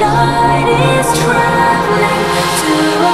light is traveling to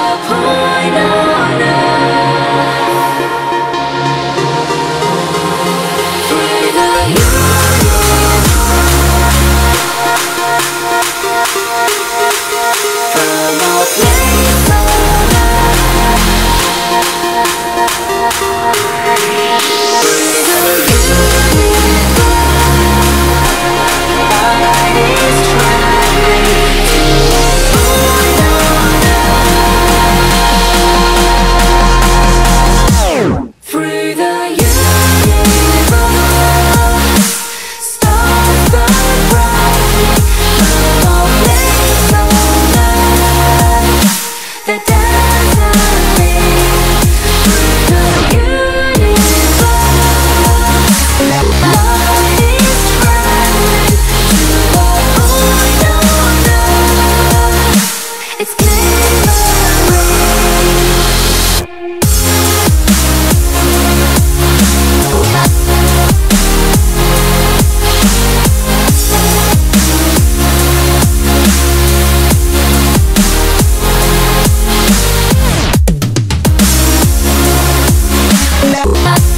That's